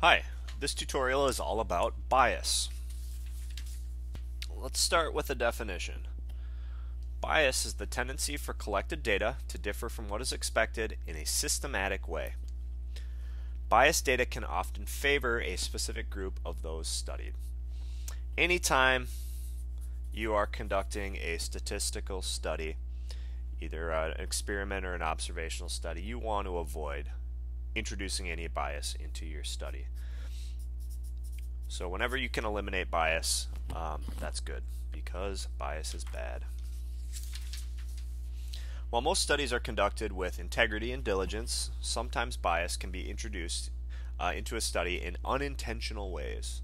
Hi, this tutorial is all about bias. Let's start with a definition. Bias is the tendency for collected data to differ from what is expected in a systematic way. Bias data can often favor a specific group of those studied. Anytime you are conducting a statistical study, either an experiment or an observational study, you want to avoid introducing any bias into your study. So whenever you can eliminate bias, um, that's good because bias is bad. While most studies are conducted with integrity and diligence, sometimes bias can be introduced uh, into a study in unintentional ways.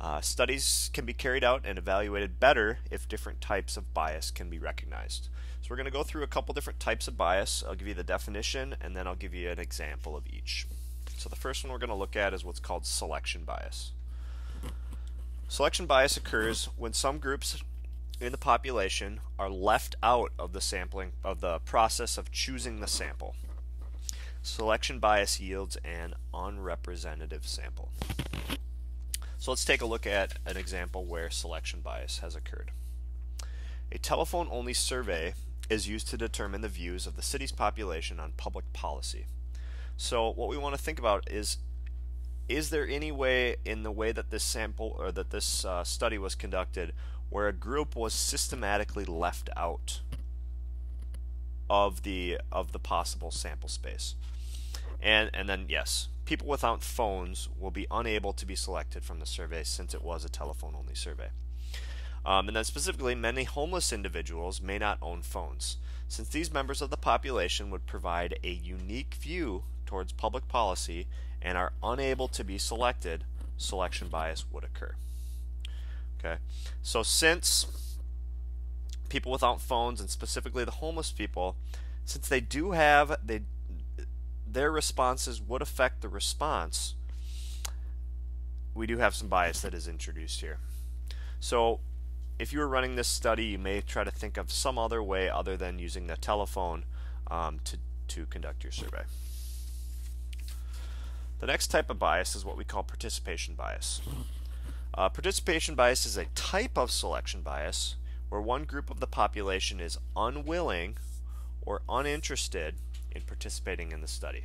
Uh, studies can be carried out and evaluated better if different types of bias can be recognized. So we're going to go through a couple different types of bias. I'll give you the definition and then I'll give you an example of each. So the first one we're going to look at is what's called selection bias. Selection bias occurs when some groups in the population are left out of the sampling of the process of choosing the sample. Selection bias yields an unrepresentative sample. So let's take a look at an example where selection bias has occurred. A telephone only survey is used to determine the views of the city's population on public policy. So what we want to think about is is there any way in the way that this sample or that this uh, study was conducted where a group was systematically left out of the of the possible sample space and and then yes people without phones will be unable to be selected from the survey since it was a telephone only survey. Um, and then specifically many homeless individuals may not own phones. Since these members of the population would provide a unique view towards public policy and are unable to be selected, selection bias would occur. Okay, so since people without phones and specifically the homeless people, since they do have they their responses would affect the response, we do have some bias that is introduced here. So if you were running this study, you may try to think of some other way other than using the telephone um, to, to conduct your survey. The next type of bias is what we call participation bias. Uh, participation bias is a type of selection bias where one group of the population is unwilling or uninterested in participating in the study.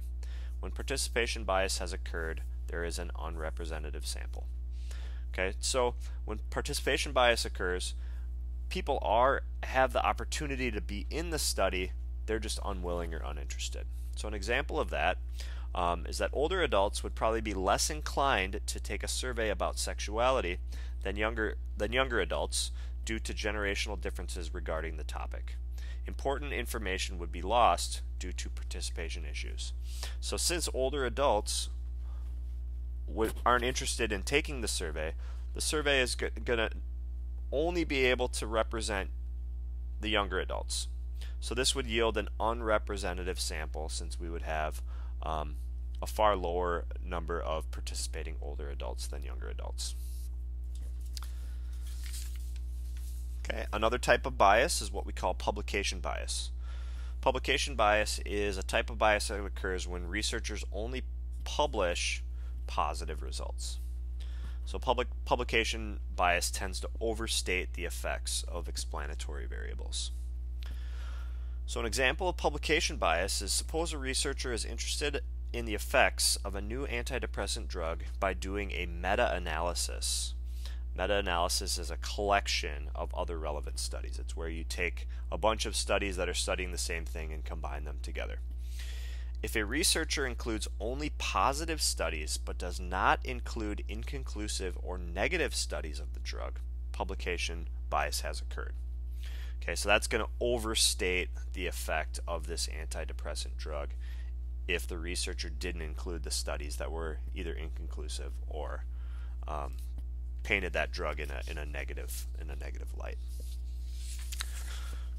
When participation bias has occurred, there is an unrepresentative sample. Okay, so when participation bias occurs, people are have the opportunity to be in the study, they're just unwilling or uninterested. So an example of that um, is that older adults would probably be less inclined to take a survey about sexuality than younger than younger adults due to generational differences regarding the topic. Important information would be lost due to participation issues. So since older adults aren't interested in taking the survey, the survey is going to only be able to represent the younger adults. So this would yield an unrepresentative sample since we would have um, a far lower number of participating older adults than younger adults. Okay, another type of bias is what we call publication bias. Publication bias is a type of bias that occurs when researchers only publish positive results. So public publication bias tends to overstate the effects of explanatory variables. So an example of publication bias is suppose a researcher is interested in the effects of a new antidepressant drug by doing a meta-analysis. Meta-analysis is a collection of other relevant studies. It's where you take a bunch of studies that are studying the same thing and combine them together. If a researcher includes only positive studies but does not include inconclusive or negative studies of the drug, publication bias has occurred. Okay, so that's going to overstate the effect of this antidepressant drug if the researcher didn't include the studies that were either inconclusive or um, painted that drug in a, in a negative in a negative light.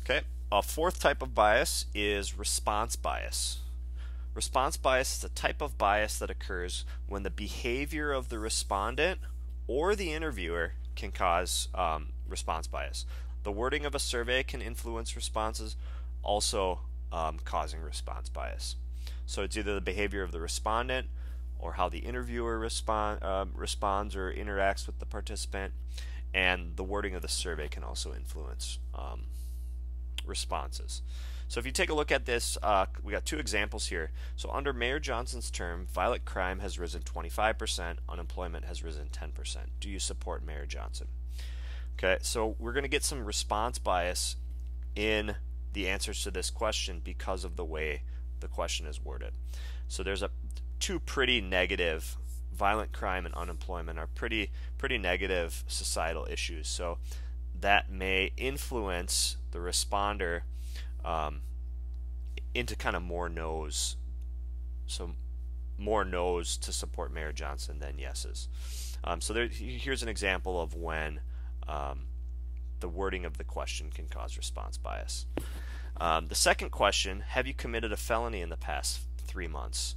Okay, a fourth type of bias is response bias. Response bias is a type of bias that occurs when the behavior of the respondent or the interviewer can cause um, response bias. The wording of a survey can influence responses, also um, causing response bias. So it's either the behavior of the respondent or how the interviewer respond, uh, responds or interacts with the participant, and the wording of the survey can also influence um, responses. So if you take a look at this, uh, we got two examples here. So under Mayor Johnson's term, violent crime has risen 25%, unemployment has risen 10%. Do you support Mayor Johnson? Okay, so we're going to get some response bias in the answers to this question because of the way the question is worded. So there's a two pretty negative violent crime and unemployment are pretty pretty negative societal issues. So that may influence the responder um, into kind of more no's. So more no's to support Mayor Johnson than yeses. Um, so there, here's an example of when um, the wording of the question can cause response bias. Um, the second question, have you committed a felony in the past three months?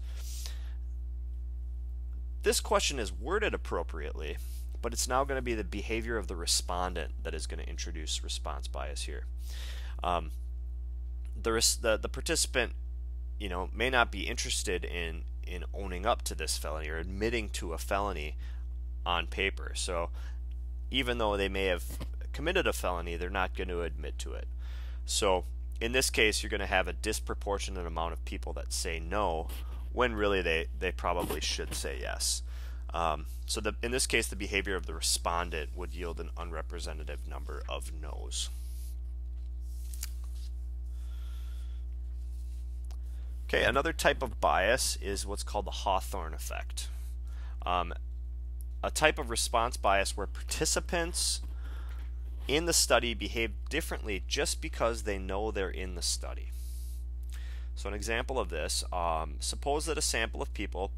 This question is worded appropriately, but it's now going to be the behavior of the respondent that is going to introduce response bias here. Um, the, the, the participant, you know, may not be interested in in owning up to this felony or admitting to a felony on paper. So even though they may have committed a felony, they're not going to admit to it. So in this case, you're going to have a disproportionate amount of people that say no when really they, they probably should say yes. Um, so the, in this case, the behavior of the respondent would yield an unrepresentative number of no's. Okay, another type of bias is what's called the Hawthorne effect. Um, a type of response bias where participants in the study behave differently just because they know they're in the study. So an example of this, um, suppose that a sample of people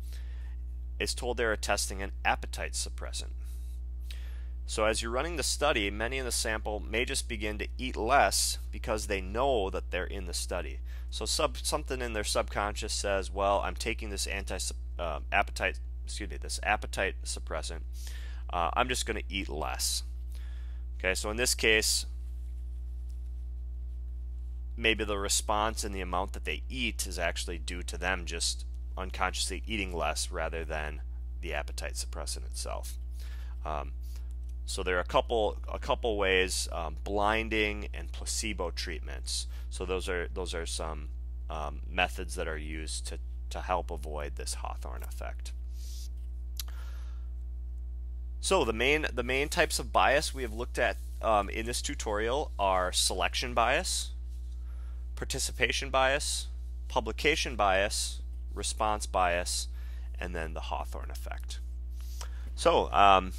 is told they are testing an appetite suppressant. So as you're running the study, many in the sample may just begin to eat less because they know that they're in the study. So sub, something in their subconscious says, well, I'm taking this anti uh, appetite, excuse me, this appetite suppressant. Uh, I'm just going to eat less. Okay, so in this case, maybe the response and the amount that they eat is actually due to them just unconsciously eating less rather than the appetite suppressant itself. Um, so there are a couple a couple ways: um, blinding and placebo treatments. So those are those are some um, methods that are used to to help avoid this Hawthorne effect. So the main the main types of bias we have looked at um, in this tutorial are selection bias, participation bias, publication bias, response bias, and then the Hawthorne effect. So um,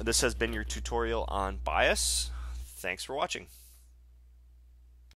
this has been your tutorial on bias. Thanks for watching.